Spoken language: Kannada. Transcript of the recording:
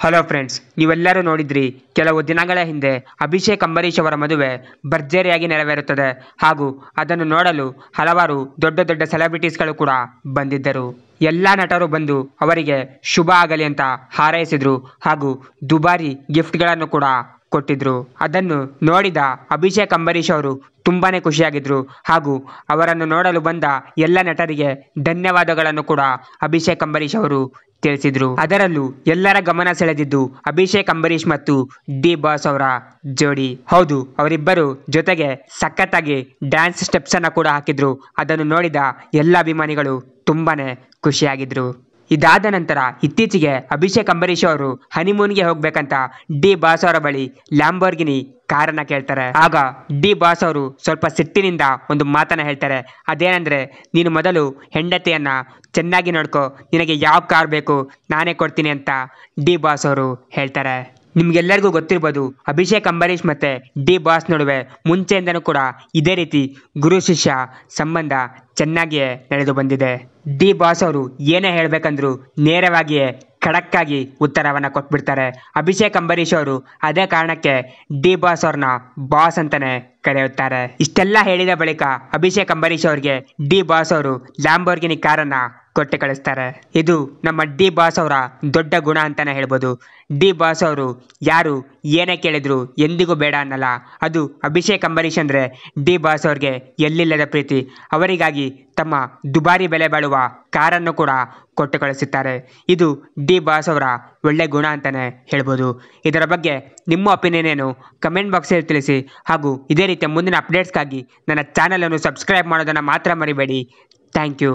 ಹಲೋ ಫ್ರೆಂಡ್ಸ್ ನೀವೆಲ್ಲರೂ ನೋಡಿದ್ರಿ, ಕೆಲವು ದಿನಗಳ ಹಿಂದೆ ಅಭಿಷೇಕ್ ಅಂಬರೀಷ್ ಅವರ ಮದುವೆ ಭರ್ಜರಿಯಾಗಿ ನೆರವೇರುತ್ತದೆ ಹಾಗೂ ಅದನ್ನು ನೋಡಲು ಹಲವಾರು ದೊಡ್ಡ ದೊಡ್ಡ ಸೆಲೆಬ್ರಿಟೀಸ್ಗಳು ಕೂಡ ಬಂದಿದ್ದರು. ಎಲ್ಲ ನಟರು ಬಂದು ಅವರಿಗೆ ಶುಭ ಆಗಲಿ ಅಂತ ಹಾರೈಸಿದರು ಹಾಗೂ ದುಬಾರಿ ಗಿಫ್ಟ್ಗಳನ್ನು ಕೂಡ ಕೊಟ್ಟಿದ್ರು. ಅದನ್ನು ನೋಡಿದ ಅಭಿಷೇಕ್ ಅಂಬರೀಷ್ ಅವರು ತುಂಬಾನೇ ಖುಷಿಯಾಗಿದ್ರು ಹಾಗೂ ಅವರನ್ನು ನೋಡಲು ಬಂದ ಎಲ್ಲ ನಟರಿಗೆ ಧನ್ಯವಾದಗಳನ್ನು ಕೂಡ ಅಭಿಷೇಕ್ ಅಂಬರೀಷ್ ಅವರು ತಿಳಿಸಿದ್ರು. ಅದರಲ್ಲೂ ಎಲ್ಲರ ಗಮನ ಸೆಳೆದಿದ್ದು ಅಭಿಷೇಕ್ ಅಂಬರೀಶ್ ಮತ್ತು ಡಿ ಬಾಸ್ ಅವರ ಜೋಡಿ. ಹೌದು, ಅವರಿಬ್ಬರು ಜೊತೆಗೆ ಸಖತ್ತಾಗಿ ಡ್ಯಾನ್ಸ್ ಸ್ಟೆಪ್ಸ್ ಅನ್ನ ಕೂಡ ಹಾಕಿದ್ರು. ಅದನ್ನು ನೋಡಿದ ಎಲ್ಲ ಅಭಿಮಾನಿಗಳು ತುಂಬಾನೇ ಖುಷಿಯಾಗಿದ್ರು. ಇದಾದ ನಂತರ ಇತ್ತೀಚೆಗೆ ಅಭಿಷೇಕ್ ಅಂಬರೀಶ್ ಅವರು ಹನಿಮೂನ್ಗೆ ಹೋಗ್ಬೇಕಂತ ಡಿ ಬಾಸ್ ಅವರ ಬಳಿ ಲ್ಯಾಂಬೋರ್ಗಿನಿ ಕಾರನ್ನ ಕೇಳ್ತಾರೆ. ಆಗ ಡಿ ಬಾಸ್ ಅವರು ಸ್ವಲ್ಪ ಸಿಟ್ಟಿನಿಂದ ಒಂದು ಮಾತನ್ನ ಹೇಳ್ತಾರೆ. ಅದೇನಂದ್ರೆ, ನೀನು ಮೊದಲು ಹೆಂಡತಿಯನ್ನ ಚೆನ್ನಾಗಿ ನೋಡ್ಕೋ. ನಿನಗೆ ಯಾವ ಕಾರ್ ಬೇಕು ನಾನೇ ಕೊಡ್ತೀನಿ ಅಂತ ಡಿ ಬಾಸ್ ಅವರು ಹೇಳ್ತಾರೆ. ನಿಮ್ಗೆಲ್ಲರಿಗೂ ಗೊತ್ತಿರ್ಬೋದು ಅಭಿಷೇಕ್ ಅಂಬರೀಷ್ ಮತ್ತೆ ಡಿ ಬಾಸ್ ನಡುವೆ ಮುಂಚೆಯಿಂದನೂ ಕೂಡ ಇದೇ ರೀತಿ ಗುರು ಶಿಷ್ಯ ಸಂಬಂಧ ಚೆನ್ನಾಗಿಯೇ ನಡೆದು ಬಂದಿದೆ. ಡಿ ಬಾಸ್ ಅವರು ಏನೇ ಹೇಳಬೇಕಂದ್ರು ನೇರವಾಗಿಯೇ ಖಡಕ್ಕಾಗಿ ಉತ್ತರವನ್ನು ಕೊಟ್ಬಿಡ್ತಾರೆ. ಅಭಿಷೇಕ್ ಅಂಬರೀಷ್ ಅವರು ಅದೇ ಕಾರಣಕ್ಕೆ ಡಿ ಬಾಸ್ ಅವ್ರನ್ನ ಬಾಸ್ ಅಂತಾನೆ ಕರೆಯುತ್ತಾರೆ. ಇಷ್ಟೆಲ್ಲ ಹೇಳಿದ ಬಳಿಕ ಅಭಿಷೇಕ್ ಅಂಬರೀಷ್ ಅವರಿಗೆ ಡಿ ಬಾಸ್ ಅವರು ಲ್ಯಾಂಬೋರ್ಗಿನಿ ಕಾರನ್ನ ಕೊಟ್ಟು ಕಳಿಸ್ತಾರೆ. ಇದು ನಮ್ಮ ಡಿ ಬಾಸ್ ಅವರ ದೊಡ್ಡ ಗುಣ ಅಂತಾನೆ ಹೇಳ್ಬೋದು. ಡಿ ಬಾಸ್ ಅವರು ಯಾರು, ಏನೇ ಕೇಳಿದ್ರು ಎಂದಿಗೂ ಬೇಡ ಅನ್ನಲ್ಲ. ಅದು ಅಭಿಷೇಕ್ ಅಂಬರೀಷ್ ಅಂದರೆ ಡಿ ಬಾಸ್ ಅವ್ರಿಗೆ ಎಲ್ಲಿಲ್ಲದ ಪ್ರೀತಿ. ಅವರಿಗಾಗಿ ತಮ್ಮ ದುಬಾರಿ ಬೆಲೆ ಬಾಳುವ ಕಾರನ್ನು ಕೂಡ ಕೊಟ್ಟು ಕಳಿಸುತ್ತಾರೆ. ಇದು ಡಿ ಬಾಸ್ ಅವರ ಒಳ್ಳೆ ಗುಣ ಅಂತಾನೆ ಹೇಳ್ಬೋದು. ಇದರ ಬಗ್ಗೆ ನಿಮ್ಮ ಒಪಿನಿಯನ್ ಏನು ಕಮೆಂಟ್ ಬಾಕ್ಸಲ್ಲಿ ತಿಳಿಸಿ. ಹಾಗೂ ಇದೇ ರೀತಿಯ ಮುಂದಿನ ಅಪ್ಡೇಟ್ಸ್ಗಾಗಿ ನನ್ನ ಚಾನಲನ್ನು ಸಬ್ಸ್ಕ್ರೈಬ್ ಮಾಡೋದನ್ನು ಮಾತ್ರ ಮರಿಬೇಡಿ. Thank you